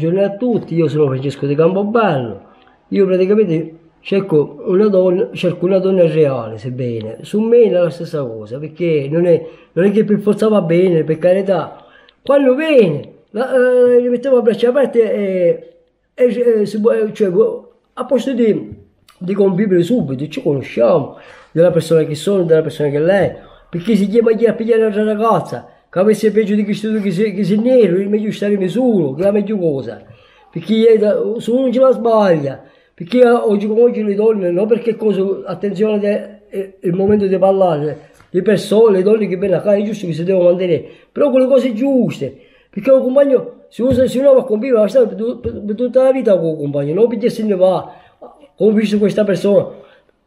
buongiorno a tutti, io sono Francesco De Campobello, io praticamente cerco una donna, cerco una donna reale, sebbene, su me è la stessa cosa, perché non è, non è che per forza va bene, per carità, quando viene, la, eh, mettiamo a braccia aperte e, e, e cioè, a posto di, di convivere subito, ci conosciamo, della persona che sono, della persona che lei, perché si chiama chi a pigliare un'altra ragazza, che avesse peggio di questo che sei, che sei nero, è meglio stare solo, che è la meglio cosa, perché se uno ce la sbaglia, perché oggi come oggi le donne, non perché cosa, attenzione, è il momento di parlare, le persone, le donne che vengono a casa, è giusto che si devono mantenere, però quelle cose giuste, perché un compagno, se uno, se uno va a convivere, va per, per, per, tutta la vita con un compagno, non perché se ne va, come visto questa persona,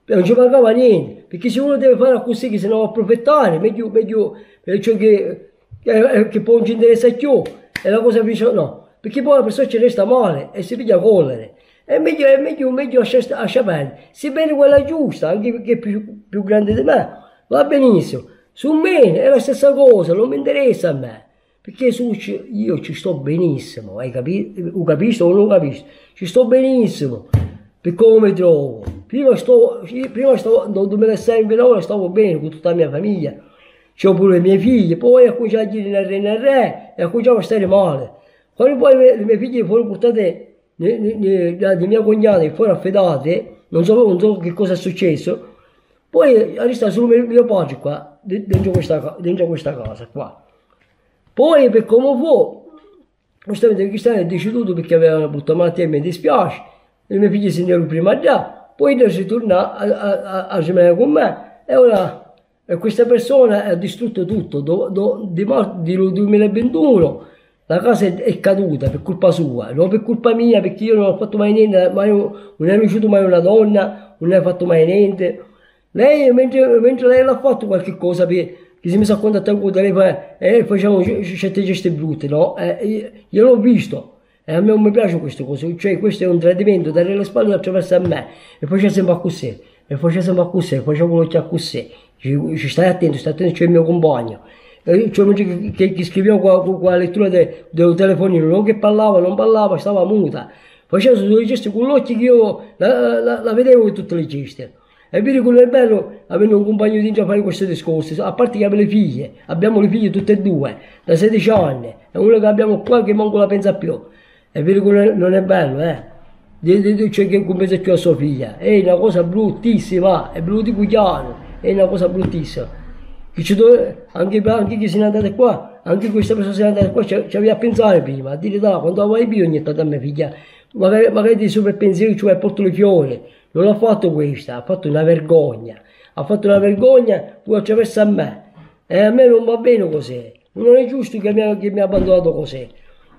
non ci mancava niente, perché se uno deve fare così che se ne va a approfittare, meglio, meglio, cioè che, che, che poi non ci interessa più, è la cosa più, no, perché poi la persona ci resta male e si piglia a collere. È meglio, è meglio, meglio lasciare bene. Sebbene quella giusta, anche perché è più, più grande di me, va benissimo. Su me è la stessa cosa, non mi interessa a me. Perché su, io ci sto benissimo, hai capito? Ho capito o non capisco? Ci sto benissimo, per come mi trovo. Prima, sto, prima sto, nel 2006 in Verona stavo bene con tutta la mia famiglia, c'ho pure le mie figlie, poi ho cominciato a dire nel re nel re e ho cominciato a stare male. Quando poi le mie figlie furono portate di mia cognata che furono affidate, non so, non so che cosa è successo, poi è restato solo mio, padre qua, dentro questa, dentro questa casa qua. Poi per come fu, giustamente Cristiano è deceduto perché aveva una brutta malattia e mi dispiace, le mie figlie se ne erano prima già, poi si ritorna a, a, a, a rimanere con me e ora e questa persona ha distrutto tutto, do, do, di, di 2021 la casa è, è, caduta per colpa sua, non per colpa mia, perché io non ho fatto mai niente, mai, non è riuscito mai una donna, non ha fatto mai niente. Lei, mentre, mentre lei l'ha fatto qualche cosa, per, che si è messo a contattare con lei e eh, facciamo certe geste brutte, no? Eh, io l'ho visto. E a me non mi piace queste cose, cioè questo è un tradimento, dare le spalle attraverso a me e poi c'è sempre a così, e poi c'è sempre a così, facciamo l'occhio a così, ci, ci stai attento, stai attento, c'è il mio compagno cioè, che, che scriveva con la lettura de, del telefonino, non che parlava, non parlava, stava muta. Faceva due gesti con l'occhio che io la, la, la vedevo in tutte le geste. E vedi quello è bello avere un compagno di a fare questi discorsi, a parte che abbiamo le figlie, abbiamo le figlie tutte e due, da 16 anni, è una che abbiamo qua che manco la pensa più. E vedi quello non è bello, eh? Cioè che compensa più a sua figlia, è una cosa bruttissima, è brutto chiaro, è una cosa bruttissima. Anche, anche chi se n'è andato qua, anche questa persona se n'è andata qua, ci, ci aveva a pensare prima, a dire da, quando vai via ogni tanto a mia figlia, magari, magari di super pensieri, cioè porto le fiori, non ha fatto questa, ha fatto una vergogna, ha fatto una vergogna pure attraverso a me, e a me non va bene così, non è giusto che mi, che mi ha abbandonato così,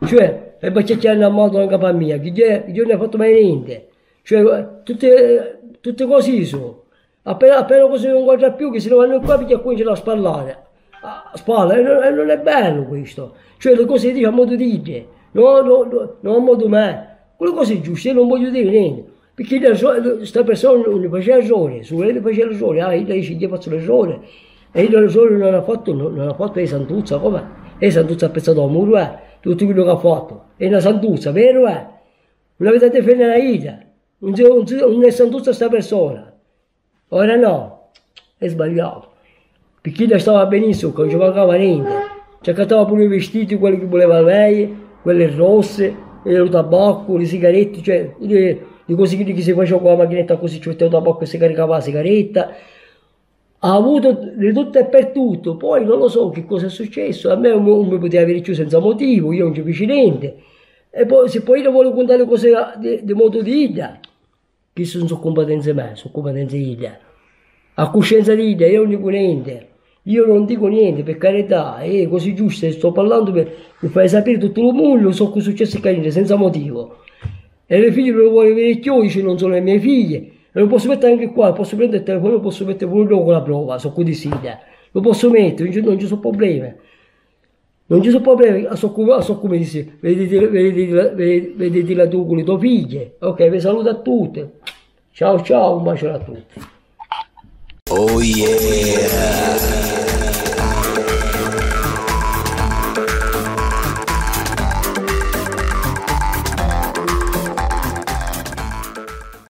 cioè, e poi c'è hanno amato anche per mia, che io non ha fatto mai niente, cioè, tutte, tutte così sono. Appena, appena così non guarda più, che se ne vanno qua, perché cominciano a spallare. A spalla, e non, e non, è bello questo. Cioè le cose dice a modo di dire, no, no, no, non a modo me. Quelle cose giuste, io non voglio dire niente. Perché questa persona non faceva errore, su lei faceva errore, ah, lei ci ha fatto l'errore. E il l'errore non ha fatto, non, non ha fatto le santuzza, come? E santuzza ha pensato a muro, eh, tutto quello che ha fatto. È una santuzza, vero? Eh? Non avete difendere la ida. Non, non, non è santuzza questa persona. Ora no, è sbagliato. Lei stava benissimo, non ci mancava niente. Ci accattava pure i vestiti, quelli che voleva lei, quelle rosse, il tabacco, le sigarette, cioè le, le cose che si faceva con la macchinetta così, ci metteva il tabacco e si caricava la sigaretta. Ha avuto di tutto e per tutto, poi non lo so che cosa è successo, a me non mi poteva avere più senza motivo, io non ci capisco niente. E poi se poi io voglio contare cose di, di modo di ida, non sono competenze mie, sono competenze idee. A coscienza di idee, io non dico niente. Io non dico niente, per carità, è così giusto, sto parlando per, per fare sapere tutto il mondo, so cosa è successo a Carina, senza motivo. E le figlie non lo vuole vedere più, dice non sono le mie figlie. E lo posso mettere anche qua, posso prendere il telefono, posso mettere pure dopo la prova, so così sì, lo posso mettere, non ci, non ci sono problemi. Non ci sono problemi, so come, so come dice, vedete, vedete, vedete, vedete la tu con le tue figlie. Ok, vi saluto a tutte. Ciao ciao, un bacio a tutti. Oh yeah!